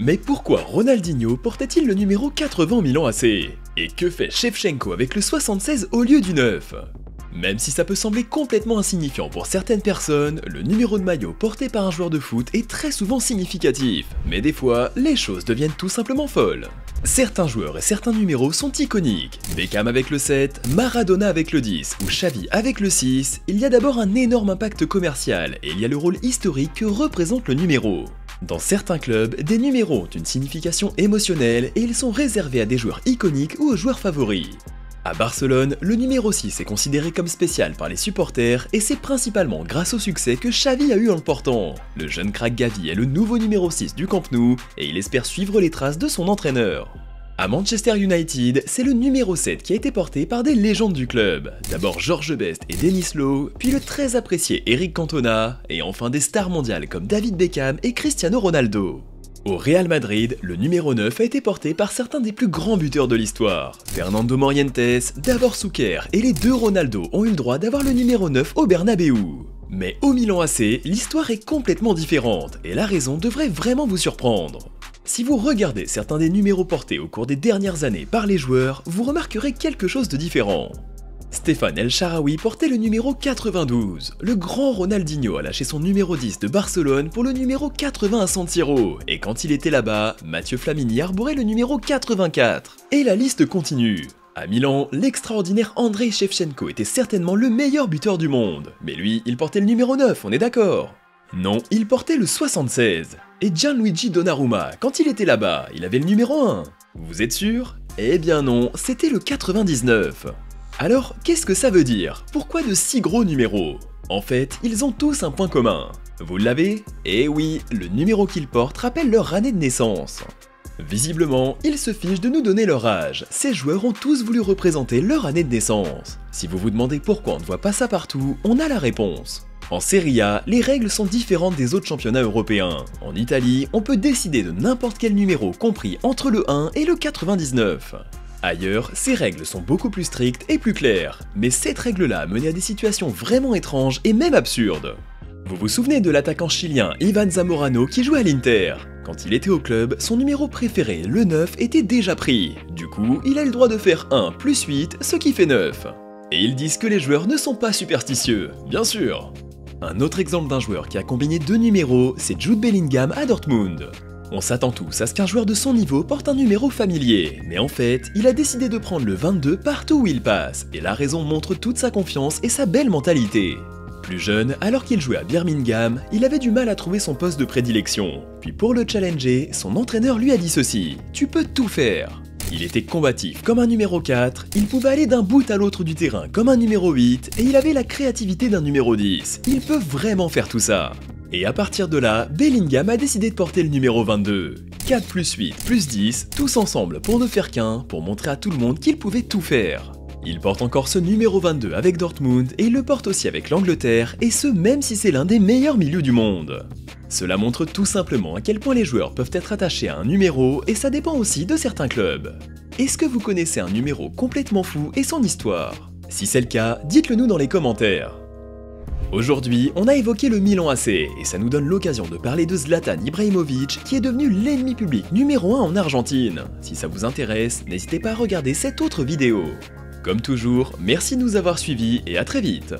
Mais pourquoi Ronaldinho portait-il le numéro 80 au Milan AC Et que fait Shevchenko avec le 76 au lieu du 9 Même si ça peut sembler complètement insignifiant pour certaines personnes, le numéro de maillot porté par un joueur de foot est très souvent significatif, mais des fois, les choses deviennent tout simplement folles. Certains joueurs et certains numéros sont iconiques. Beckham avec le 7, Maradona avec le 10 ou Xavi avec le 6, il y a d'abord un énorme impact commercial et il y a le rôle historique que représente le numéro. Dans certains clubs, des numéros ont une signification émotionnelle et ils sont réservés à des joueurs iconiques ou aux joueurs favoris. À Barcelone, le numéro 6 est considéré comme spécial par les supporters et c'est principalement grâce au succès que Xavi a eu en le portant. Le jeune crack Gavi est le nouveau numéro 6 du Camp Nou et il espère suivre les traces de son entraîneur. À Manchester United, c'est le numéro 7 qui a été porté par des légendes du club. D'abord George Best et Dennis Lowe, puis le très apprécié Eric Cantona, et enfin des stars mondiales comme David Beckham et Cristiano Ronaldo. Au Real Madrid, le numéro 9 a été porté par certains des plus grands buteurs de l'histoire. Fernando Morientes, Davor Suker et les deux Ronaldo ont eu le droit d'avoir le numéro 9 au Bernabeu. Mais au Milan AC, l'histoire est complètement différente et la raison devrait vraiment vous surprendre. Si vous regardez certains des numéros portés au cours des dernières années par les joueurs, vous remarquerez quelque chose de différent. Stéphane El Sharawi portait le numéro 92. Le grand Ronaldinho a lâché son numéro 10 de Barcelone pour le numéro 80 à San Siro. Et quand il était là-bas, Mathieu Flamini arborait le numéro 84. Et la liste continue. À Milan, l'extraordinaire Andrei Shevchenko était certainement le meilleur buteur du monde. Mais lui, il portait le numéro 9, on est d'accord? Non, il portait le 76. Et Gianluigi Donnarumma, quand il était là-bas, il avait le numéro 1. Vous êtes sûr? Eh bien non, c'était le 99. Alors, qu'est-ce que ça veut dire? Pourquoi de si gros numéros? En fait, ils ont tous un point commun. Vous l'avez? Eh oui, le numéro qu'ils portent rappelle leur année de naissance. Visiblement, ils se fichent de nous donner leur âge. Ces joueurs ont tous voulu représenter leur année de naissance. Si vous vous demandez pourquoi on ne voit pas ça partout, on a la réponse. En Serie A, les règles sont différentes des autres championnats européens. En Italie, on peut décider de n'importe quel numéro compris entre le 1 et le 99. Ailleurs, ces règles sont beaucoup plus strictes et plus claires, mais cette règle-là a à des situations vraiment étranges et même absurdes. Vous vous souvenez de l'attaquant chilien Ivan Zamorano qui jouait à l'Inter? Quand il était au club, son numéro préféré, le 9, était déjà pris. Du coup, il a le droit de faire 1 plus 8, ce qui fait 9. Et ils disent que les joueurs ne sont pas superstitieux, bien sûr. Un autre exemple d'un joueur qui a combiné deux numéros, c'est Jude Bellingham à Dortmund. On s'attend tous à ce qu'un joueur de son niveau porte un numéro familier, mais en fait, il a décidé de prendre le 22 partout où il passe, et la raison montre toute sa confiance et sa belle mentalité. Plus jeune, alors qu'il jouait à Birmingham, il avait du mal à trouver son poste de prédilection. Puis pour le challenger, son entraîneur lui a dit ceci Tu peux tout faire. Il était combatif comme un numéro 4, il pouvait aller d'un bout à l'autre du terrain comme un numéro 8, et il avait la créativité d'un numéro 10. Il peut vraiment faire tout ça. Et à partir de là, Bellingham a décidé de porter le numéro 22. 4 plus 8 plus 10, tous ensemble pour ne faire qu'un, pour montrer à tout le monde qu'il pouvait tout faire. Il porte encore ce numéro 22 avec Dortmund et il le porte aussi avec l'Angleterre, et ce même si c'est l'un des meilleurs milieux du monde. Cela montre tout simplement à quel point les joueurs peuvent être attachés à un numéro et ça dépend aussi de certains clubs. Est-ce que vous connaissez un numéro complètement fou et son histoire? Si c'est le cas, dites-le nous dans les commentaires. Aujourd'hui, on a évoqué le Milan AC et ça nous donne l'occasion de parler de Zlatan Ibrahimovic qui est devenu l'ennemi public numéro 1 en Argentine. Si ça vous intéresse, n'hésitez pas à regarder cette autre vidéo. Comme toujours, merci de nous avoir suivis et à très vite